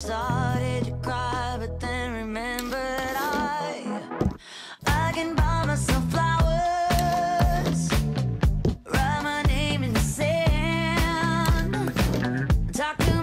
Started to cry, but then remembered I I can buy myself flowers. Write my name in the sand. Talk to